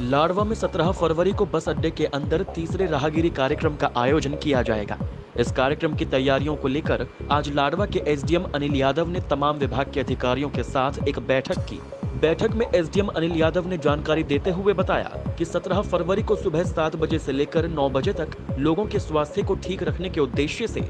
लाडवा में 17 फरवरी को बस अड्डे के अंदर तीसरे राहगीरी कार्यक्रम का आयोजन किया जाएगा। इस कार्यक्रम की तैयारियों को लेकर आज लाडवा के एसडीएम अनिल यादव ने तमाम विभाग के अधिकारियों के साथ एक बैठक की। बैठक में एसडीएम अनिल यादव ने जानकारी देते हुए बताया कि 17 फरवरी को सुबह सात बजे से लेकर 9 बजे तक लोगों के स्वास्थ्य को ठीक रखने के उद्देश्य से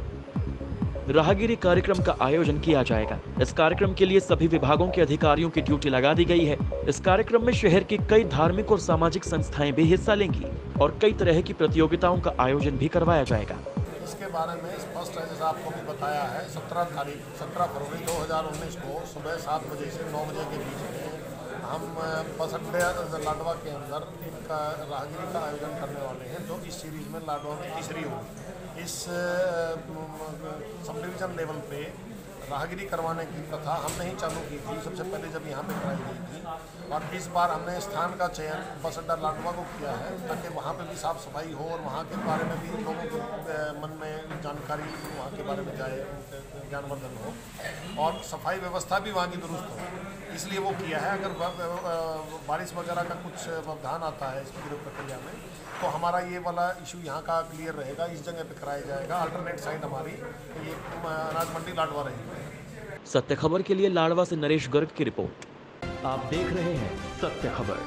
राहगीरी कार्यक्रम का आयोजन किया जाएगा। इस कार्यक्रम के लिए सभी विभागों के अधिकारियों की ड्यूटी लगा दी गई है। इस कार्यक्रम में शहर की कई धार्मिक और सामाजिक संस्थाएँ भी हिस्सा लेंगी और कई तरह की प्रतियोगिताओं का आयोजन भी करवाया जाएगा। इसके बारे में स्पष्ट है, जैसा आपको भी बताया है, सत्रह तारीख, सत्रह फरवरी 2019 को सुबह सात बजे से नौ बजे के बीच हम अड्डे लाडवा के अंदर एक राहगिरी का आयोजन करने वाले हैं, जो इस सीरीज़ में लाडवा में तीसरी होगी इस सब डिवीज़न लेवल पे राहगिरी करवाने की प्रथा हमने ही चालू की थी, सबसे पहले जब यहाँ पे कराई गई थी। और इस बार हमने स्थान का चयन बस अड्डा लाडवा को किया है, ताकि वहाँ पे भी साफ़ सफ़ाई हो और वहाँ के बारे में भी लोगों के मन में जानकारी वहाँ के बारे में जाए, ज्ञानवर्धन हो। और सफ़ाई व्यवस्था भी वहाँ की दुरुस्त हो। इसलिए वो किया है। अगर बारिश वगैरह का कुछ व्यवधान आता है इस पूरे प्रक्रिया में तो हमारा ये वाला इशू यहाँ का क्लियर रहेगा। इस जगह पे कराया जाएगा। अल्टरनेट साइड हमारी ये अनाज मंडी लाडवा रहेगी सत्य खबर के लिए लाडवा से नरेश गर्ग की रिपोर्ट। आप देख रहे हैं सत्य खबर।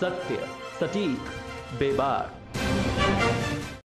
सत्य सटीक बेबाक।